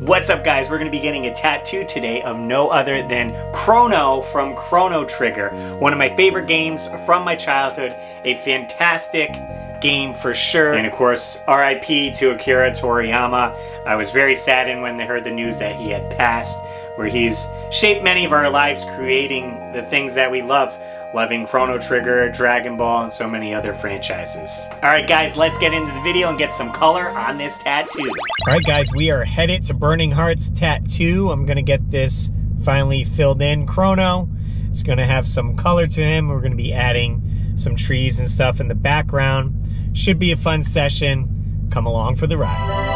What's up guys? We're going to be getting a tattoo today of no other than Crono from Chrono Trigger. One of my favorite games from my childhood. A fantastic game for sure. And of course, RIP to Akira Toriyama. I was very saddened when they heard the news that he had passed, where he's shaped many of our lives creating the things that we love loving Chrono Trigger, Dragon Ball, and so many other franchises. Alright guys, let's get into the video and get some color on this tattoo. Alright guys, we are headed to Burning Hearts Tattoo. I'm gonna get this finally filled in. Crono is gonna have some color to him. We're gonna be adding some trees and stuff in the background. Should be a fun session. Come along for the ride.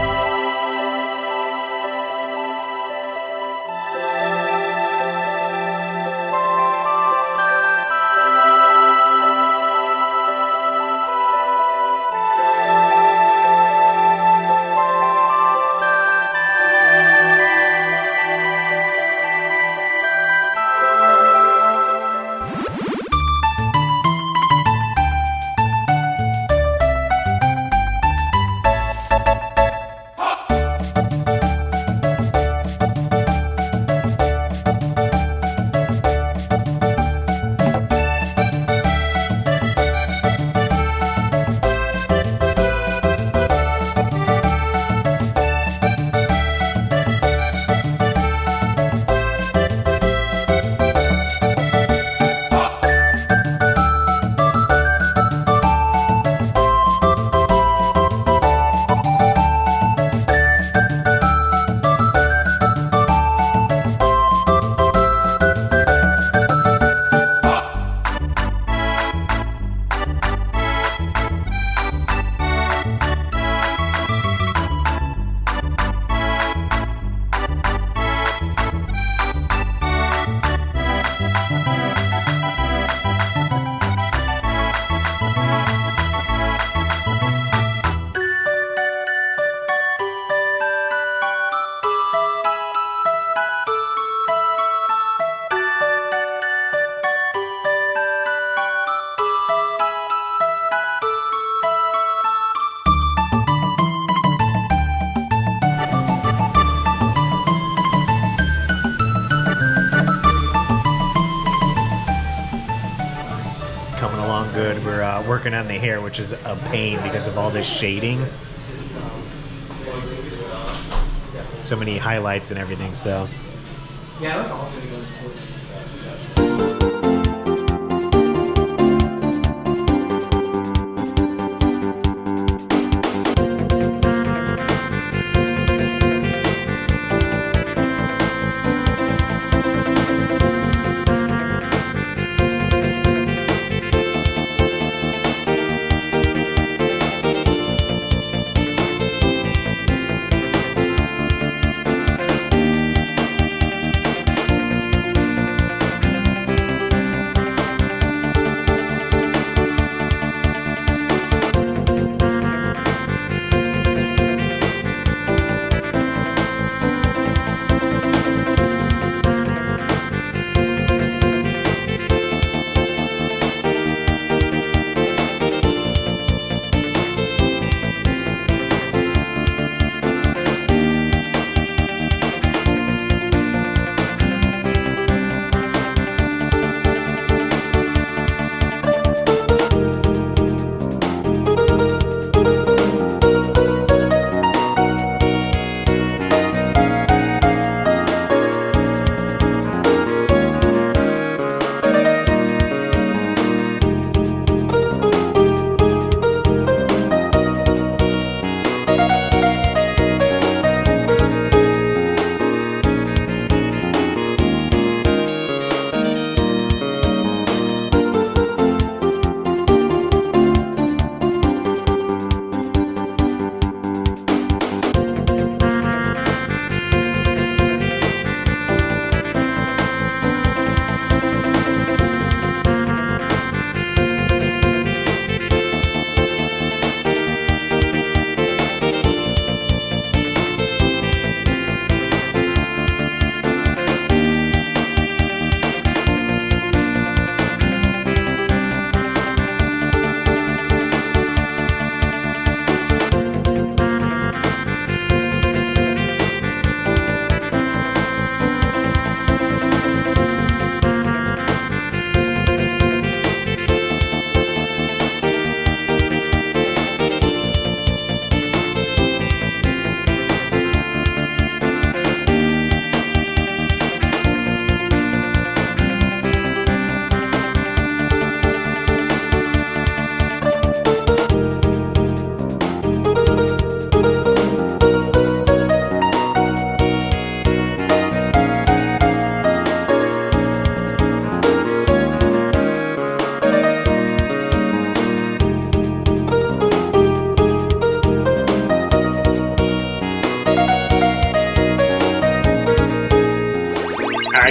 Working on the hair, which is a pain because of all this shading. So many highlights and everything, so. Yeah,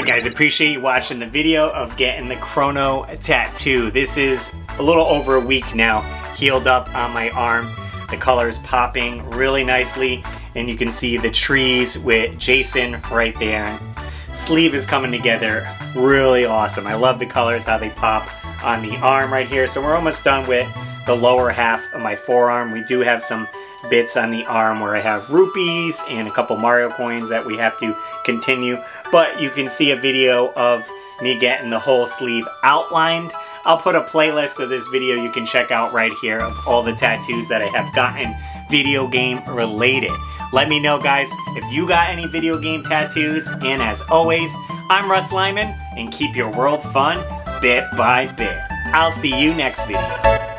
Guys, appreciate you watching the video of getting the Chrono tattoo. This is a little over a week now, healed up on my arm. The color is popping really nicely and you can see the trees with Jason right there. Sleeve is coming together really awesome. I love the colors, how they pop on the arm right here. So we're almost done with the lower half of my forearm. We do have some bits on the arm where I have rupees and a couple Mario coins that we have to continue. But you can see a video of me getting the whole sleeve outlined. I'll put a playlist of this video you can check out right here of all the tattoos that I have gotten video game related. Let me know guys if you got any video game tattoos and as always, I'm Russ Lyman and keep your world fun bit by bit. I'll see you next video.